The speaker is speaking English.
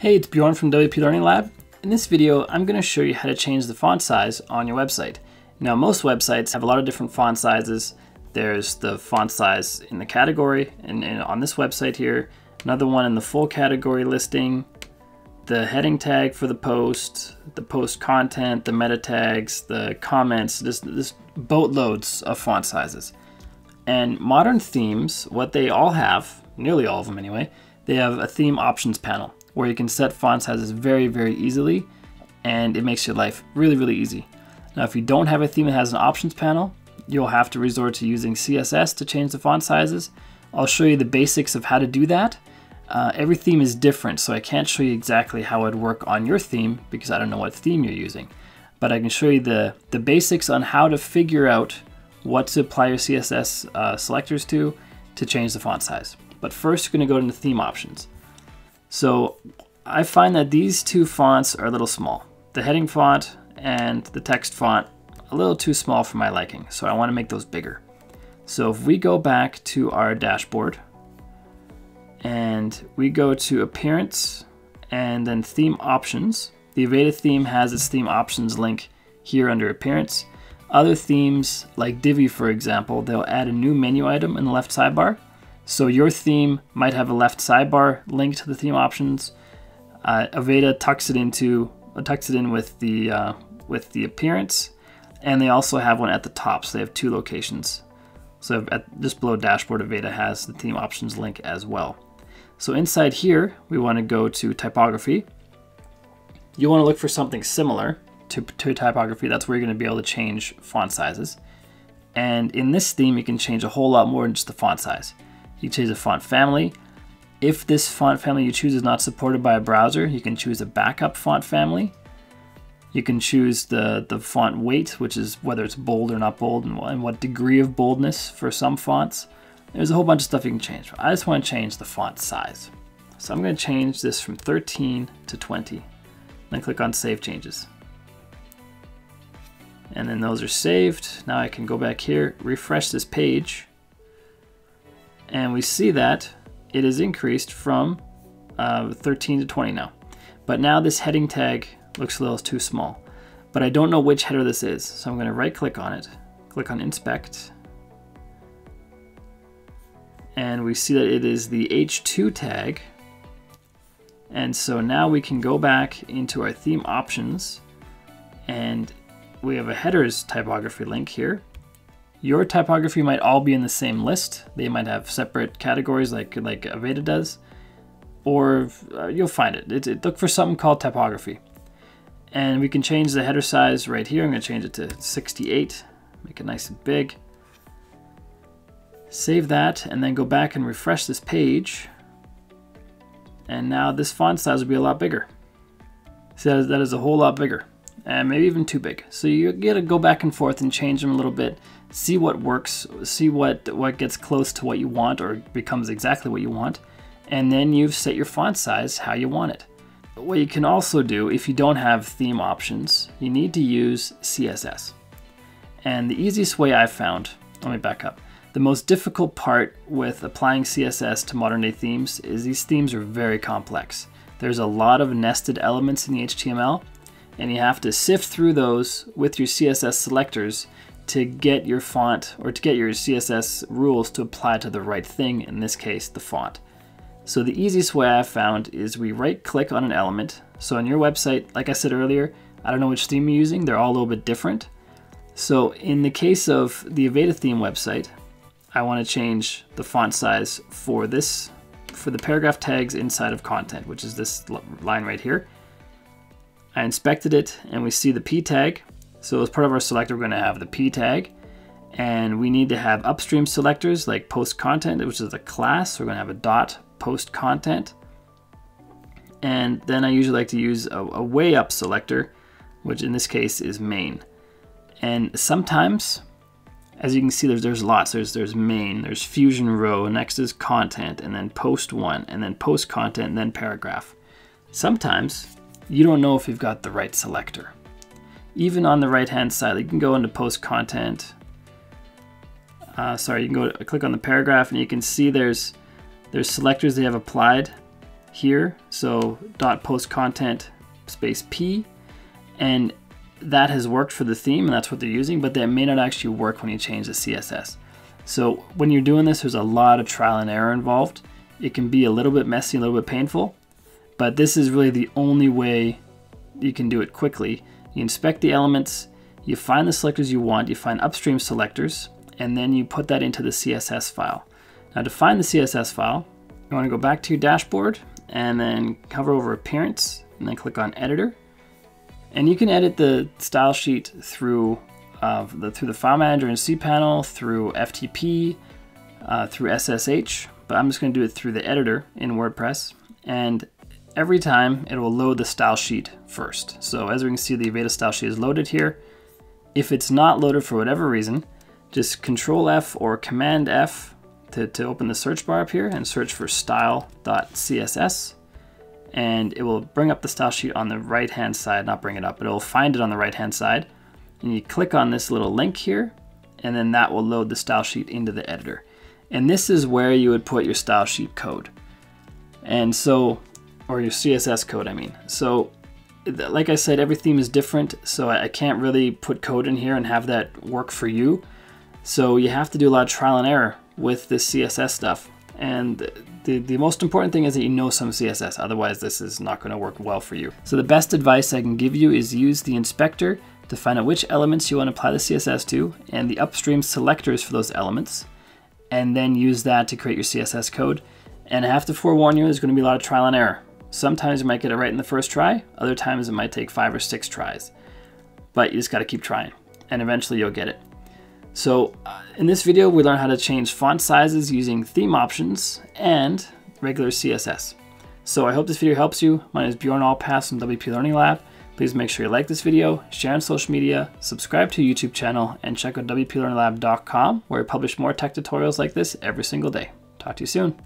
Hey, it's Bjorn from WP Learning Lab. In this video, I'm going to show you how to change the font size on your website. Now, most websites have a lot of different font sizes. There's the font size in the category, and, and on this website here, another one in the full category listing, the heading tag for the post, the post content, the meta tags, the comments, this, this boatloads of font sizes. And modern themes, what they all have, nearly all of them anyway, they have a theme options panel where you can set font sizes very, very easily and it makes your life really, really easy. Now, if you don't have a theme that has an options panel, you'll have to resort to using CSS to change the font sizes. I'll show you the basics of how to do that. Uh, every theme is different, so I can't show you exactly how it would work on your theme because I don't know what theme you're using. But I can show you the, the basics on how to figure out what to apply your CSS uh, selectors to to change the font size. But first, you're going to go into theme options. So I find that these two fonts are a little small. The heading font and the text font a little too small for my liking, so I want to make those bigger. So if we go back to our dashboard and we go to appearance and then theme options, the Avada theme has its theme options link here under appearance. Other themes like Divi for example, they'll add a new menu item in the left sidebar so your theme might have a left sidebar link to the theme options. Uh, Avada tucks it into uh, tucks it in with the uh, with the appearance, and they also have one at the top. So they have two locations. So at, just below dashboard, Avada has the theme options link as well. So inside here, we want to go to typography. You want to look for something similar to, to typography. That's where you're going to be able to change font sizes. And in this theme, you can change a whole lot more than just the font size. You choose a font family. If this font family you choose is not supported by a browser, you can choose a backup font family. You can choose the, the font weight, which is whether it's bold or not bold, and, and what degree of boldness for some fonts. There's a whole bunch of stuff you can change. I just want to change the font size. So I'm going to change this from 13 to 20. Then click on Save Changes. And then those are saved. Now I can go back here, refresh this page, and we see that it is increased from uh, 13 to 20 now. But now this heading tag looks a little too small. But I don't know which header this is, so I'm going to right click on it, click on inspect, and we see that it is the H2 tag. And so now we can go back into our theme options and we have a headers typography link here. Your typography might all be in the same list. They might have separate categories like, like Avada does, or uh, you'll find it. it. it. Look for something called typography. And we can change the header size right here. I'm gonna change it to 68, make it nice and big. Save that and then go back and refresh this page. And now this font size will be a lot bigger. So that is a whole lot bigger and maybe even too big. So you gotta go back and forth and change them a little bit, see what works, see what, what gets close to what you want or becomes exactly what you want, and then you've set your font size how you want it. But What you can also do if you don't have theme options, you need to use CSS. And the easiest way I've found, let me back up. The most difficult part with applying CSS to modern day themes is these themes are very complex. There's a lot of nested elements in the HTML and you have to sift through those with your CSS selectors to get your font or to get your CSS rules to apply to the right thing, in this case, the font. So the easiest way I've found is we right click on an element. So on your website, like I said earlier, I don't know which theme you're using, they're all a little bit different. So in the case of the Avada theme website, I want to change the font size for this, for the paragraph tags inside of content, which is this line right here. I inspected it and we see the p tag. So as part of our selector, we're going to have the p tag and we need to have upstream selectors like post content, which is a class. So we're going to have a dot post content. And then I usually like to use a, a way up selector, which in this case is main. And sometimes, as you can see, there's, there's lots. There's, there's main, there's fusion row, next is content, and then post one, and then post content, and then paragraph. Sometimes you don't know if you've got the right selector. Even on the right hand side, you can go into post content. Uh, sorry, you can go to, click on the paragraph and you can see there's there's selectors they have applied here. So dot post content space P and that has worked for the theme and that's what they're using, but that may not actually work when you change the CSS. So when you're doing this, there's a lot of trial and error involved. It can be a little bit messy, a little bit painful, but this is really the only way you can do it quickly. You inspect the elements, you find the selectors you want, you find upstream selectors, and then you put that into the CSS file. Now to find the CSS file, you want to go back to your dashboard and then hover over Appearance and then click on Editor. And you can edit the style sheet through uh, the, through the file manager in cPanel, through FTP, uh, through SSH, but I'm just going to do it through the editor in WordPress. And every time it will load the style sheet first. So as we can see, the Avada style sheet is loaded here. If it's not loaded for whatever reason, just Control F or Command F to, to open the search bar up here and search for style.css and it will bring up the style sheet on the right hand side, not bring it up, but it will find it on the right hand side. And you click on this little link here, and then that will load the style sheet into the editor. And this is where you would put your style sheet code. And so, or your CSS code, I mean. So, like I said, every theme is different, so I can't really put code in here and have that work for you. So you have to do a lot of trial and error with this CSS stuff. And the, the most important thing is that you know some CSS, otherwise this is not going to work well for you. So the best advice I can give you is use the inspector to find out which elements you want to apply the CSS to and the upstream selectors for those elements, and then use that to create your CSS code. And I have to forewarn you, there's going to be a lot of trial and error. Sometimes you might get it right in the first try, other times it might take five or six tries. But you just got to keep trying, and eventually you'll get it. So uh, in this video, we learn how to change font sizes using theme options and regular CSS. So I hope this video helps you. My name is Bjorn Allpass from WP Learning Lab. Please make sure you like this video, share on social media, subscribe to YouTube channel, and check out WPLearningLab.com where I publish more tech tutorials like this every single day. Talk to you soon.